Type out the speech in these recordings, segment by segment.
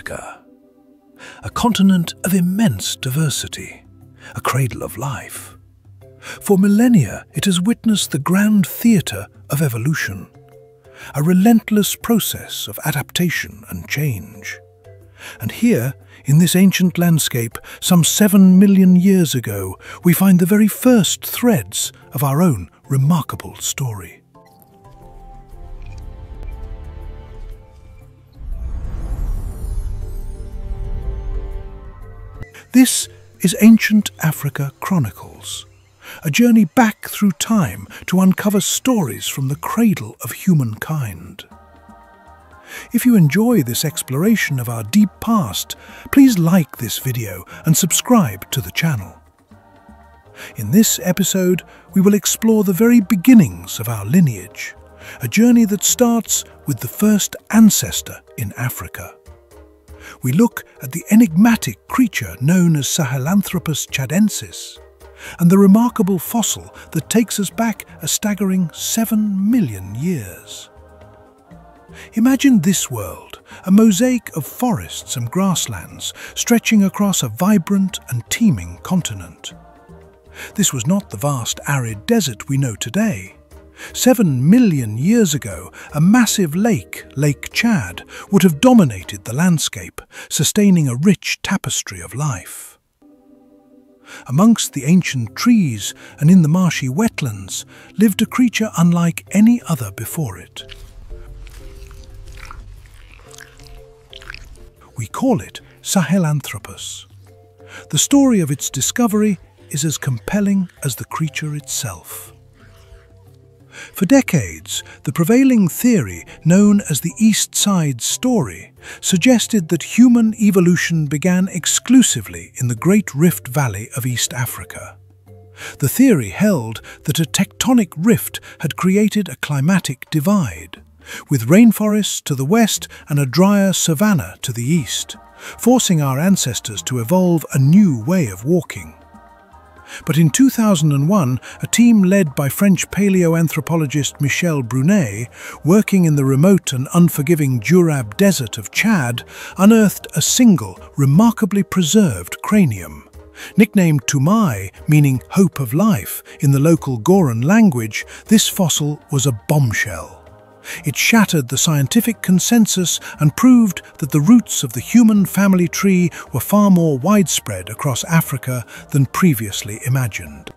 Africa, a continent of immense diversity, a cradle of life. For millennia, it has witnessed the grand theatre of evolution, a relentless process of adaptation and change. And here, in this ancient landscape, some seven million years ago, we find the very first threads of our own remarkable story. This is Ancient Africa Chronicles, a journey back through time to uncover stories from the cradle of humankind. If you enjoy this exploration of our deep past, please like this video and subscribe to the channel. In this episode, we will explore the very beginnings of our lineage, a journey that starts with the first ancestor in Africa we look at the enigmatic creature known as Sahelanthropus tchadensis and the remarkable fossil that takes us back a staggering 7 million years. Imagine this world, a mosaic of forests and grasslands stretching across a vibrant and teeming continent. This was not the vast arid desert we know today. Seven million years ago, a massive lake, Lake Chad, would have dominated the landscape, sustaining a rich tapestry of life. Amongst the ancient trees and in the marshy wetlands lived a creature unlike any other before it. We call it Sahelanthropus. The story of its discovery is as compelling as the creature itself. For decades, the prevailing theory, known as the East Side Story, suggested that human evolution began exclusively in the Great Rift Valley of East Africa. The theory held that a tectonic rift had created a climatic divide, with rainforests to the west and a drier savanna to the east, forcing our ancestors to evolve a new way of walking. But in 2001, a team led by French paleoanthropologist Michel Brunet, working in the remote and unforgiving Djurab Desert of Chad, unearthed a single, remarkably preserved cranium. Nicknamed Toumaï, meaning hope of life, in the local Goran language, this fossil was a bombshell. It shattered the scientific consensus and proved that the roots of the human family tree were far more widespread across Africa than previously imagined.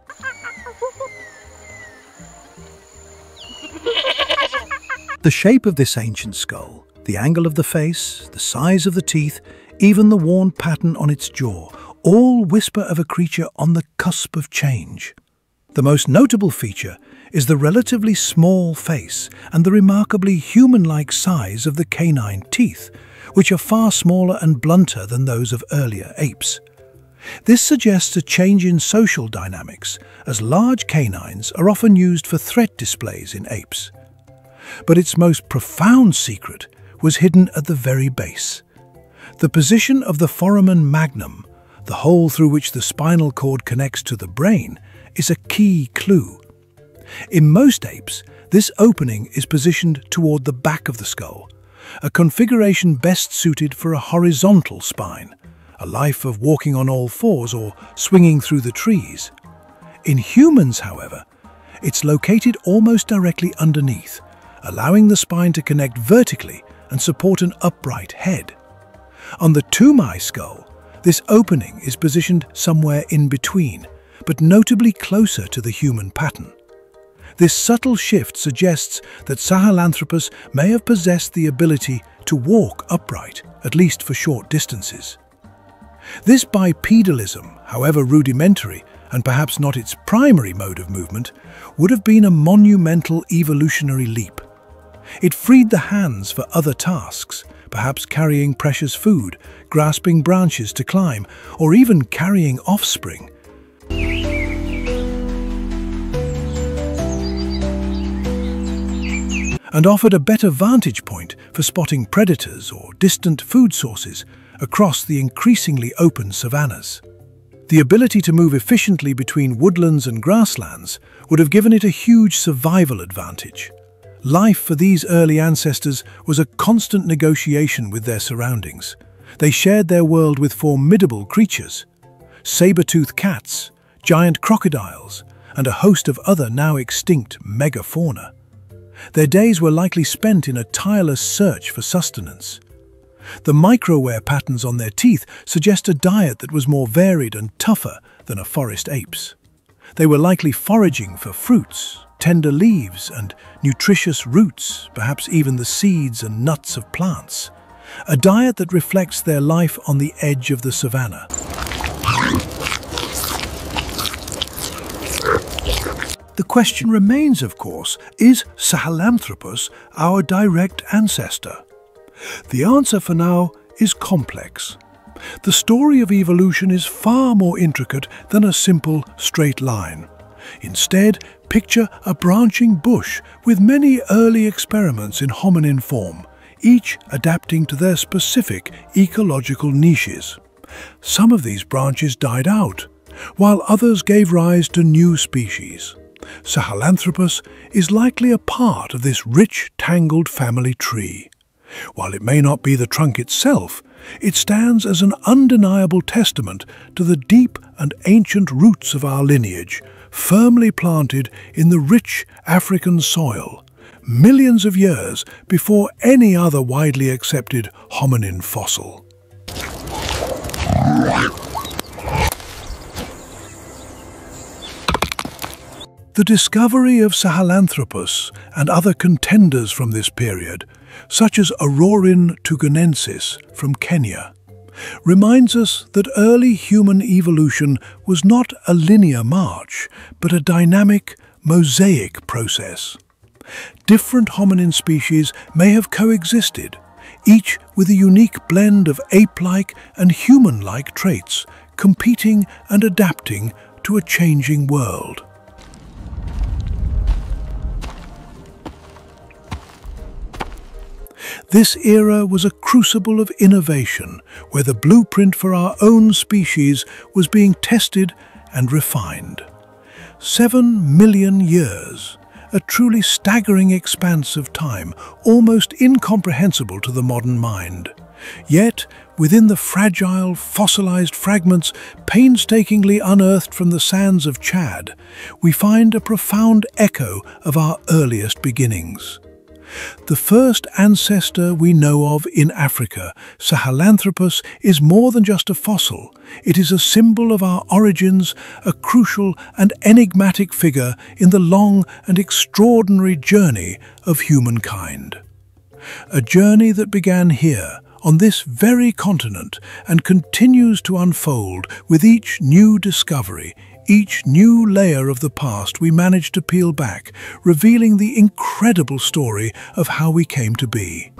The shape of this ancient skull, the angle of the face, the size of the teeth, even the worn pattern on its jaw, all whisper of a creature on the cusp of change. The most notable feature is the relatively small face and the remarkably human-like size of the canine teeth, which are far smaller and blunter than those of earlier apes. This suggests a change in social dynamics, as large canines are often used for threat displays in apes. But its most profound secret was hidden at the very base. The position of the foramen magnum, the hole through which the spinal cord connects to the brain, is a key clue. In most apes, this opening is positioned toward the back of the skull, a configuration best suited for a horizontal spine, a life of walking on all fours or swinging through the trees. In humans, however, it's located almost directly underneath, allowing the spine to connect vertically and support an upright head. On the Toumaï skull, this opening is positioned somewhere in between, but notably closer to the human pattern. This subtle shift suggests that Sahelanthropus may have possessed the ability to walk upright, at least for short distances. This bipedalism, however rudimentary and perhaps not its primary mode of movement, would have been a monumental evolutionary leap. It freed the hands for other tasks, perhaps carrying precious food, grasping branches to climb, or even carrying offspring, and offered a better vantage point for spotting predators or distant food sources across the increasingly open savannas. The ability to move efficiently between woodlands and grasslands would have given it a huge survival advantage. Life for these early ancestors was a constant negotiation with their surroundings, They shared their world with formidable creatures, saber-toothed cats, giant crocodiles, and a host of other now extinct megafauna. Their days were likely spent in a tireless search for sustenance. The microwear patterns on their teeth suggest a diet that was more varied and tougher than a forest ape's. They were likely foraging for fruits, tender leaves and nutritious roots, perhaps even the seeds and nuts of plants. A diet that reflects their life on the edge of the savannah. The question remains, of course, is Sahelanthropus our direct ancestor? The answer for now is complex. The story of evolution is far more intricate than a simple straight line. Instead, picture a branching bush with many early experiments in hominin form, each adapting to their specific ecological niches. Some of these branches died out, while others gave rise to new species. Sahelanthropus is likely a part of this rich, tangled family tree. While it may not be the trunk itself, it stands as an undeniable testament to the deep and ancient roots of our lineage, firmly planted in the rich African soil, millions of years before any other widely accepted hominin fossil. The discovery of Sahelanthropus and other contenders from this period, such as Orrorin tugenensis from Kenya, reminds us that early human evolution was not a linear march, but a dynamic, mosaic process. Different hominin species may have coexisted, each with a unique blend of ape-like and human-like traits, competing and adapting to a changing world. This era was a crucible of innovation, where the blueprint for our own species was being tested and refined. Seven million years, a truly staggering expanse of time, almost incomprehensible to the modern mind. Yet, within the fragile, fossilized fragments painstakingly unearthed from the sands of Chad, we find a profound echo of our earliest beginnings. The first ancestor we know of in Africa, Sahelanthropus, is more than just a fossil. It is a symbol of our origins, a crucial and enigmatic figure in the long and extraordinary journey of humankind. A journey that began here, on this very continent, and continues to unfold with each new discovery, each new layer of the past we manage to peel back, revealing the incredible story of how we came to be.